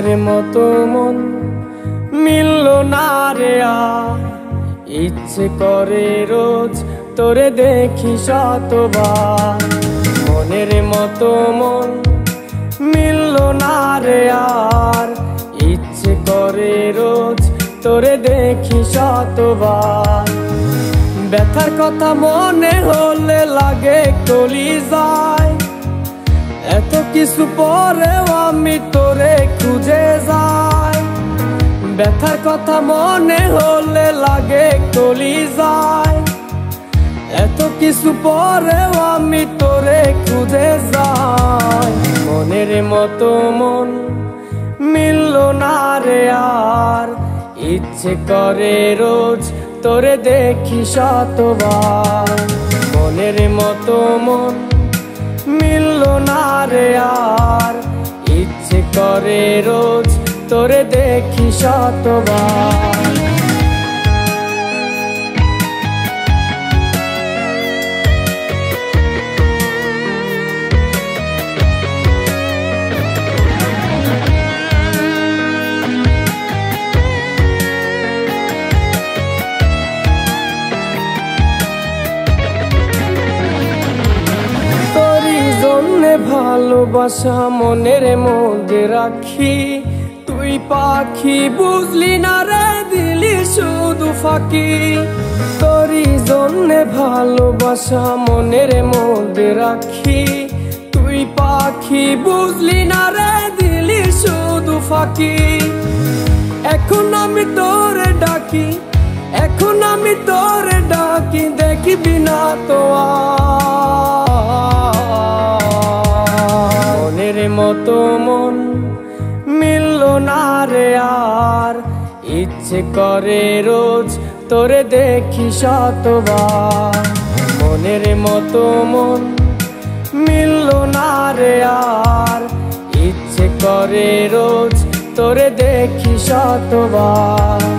মনের মতো মন মিলল না রে ইচ্ছে করে রোজ তোরে দেখি শতবার। মনের মতো মন মিলল না রে আর। ইচ্ছে করে রোজ তোরে দেখি শতবার। ব্যথার কথা মনে হলে লাগে কলি যায় এত কিছু পরেও আমি তোরে খুঁজে যাই। ব্যথার কথা মনে হলে লাগে কলি যায় এত কিছু পরেও আমি তোরে খুঁজে যাই। মনের মতো মন মিলল না রে আর। ইচ্ছে করে রোজ তোরে দেখি শতবার। মনের মতো মন না রে আর। ইচ্ছে করে রোজ তোরে দেখি শতবার। ভালোবাসা মনের মধ্যে রাখি। তুই পাখি বুঝলি না রে, দিলি শুধু ফাঁকি। তোরই জন্যে ভালোবাসা মনের মধ্যে রাখি। তুই পাখি বুঝলি না রে, দিলি শুধু ফাঁকি। এখন আমি তোরে ডাকি, এখন আমি তোরে ডাকি, দেখবি না তো আর। মতো মন মিলল না রে আর। ইচ্ছে করে রোজ তোরে দেখি শতবার। মনের মতো মন মিলল না রে আর। ইচ্ছে করে রোজ তোরে দেখি শতবার।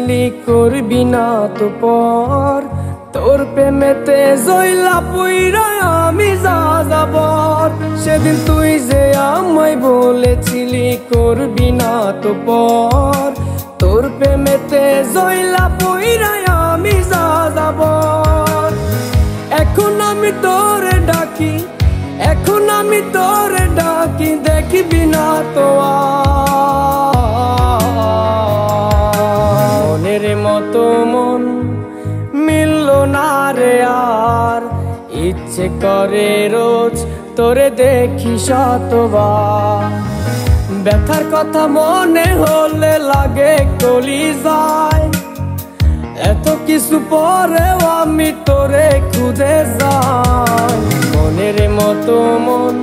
বলেছিলি করবি না তো পর। তোর প্রেমেতে জইলা পুইরা আমি যা যাবর সেদিন তুই যে আমায় বলেছিলি করবি না তো পর। তোর প্রেমেতে জইলা পুইরা আমি যা যাবর এখন আমি তোরে ডাকি, এখন আমি তোরে ডাকি, দেখবি না তো আর। না রে আর। ইচ্ছে করে রোজ তোরে দেখি শতবার। ব্যথার কথা মনে হলে লাগে কলি যায় এত কিছু পরেও আমি তোরে খুঁজে যাই। মনের মতো মন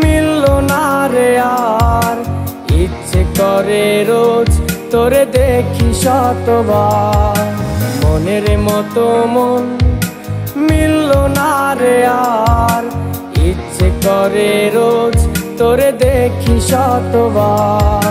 মিলল না রে আর। ইচ্ছে করে রোজ তোরে দেখি শতবার। মনের মতো মন মিলল না রে আর। ইচ্ছে করে রোজ তোরে দেখি শতবার।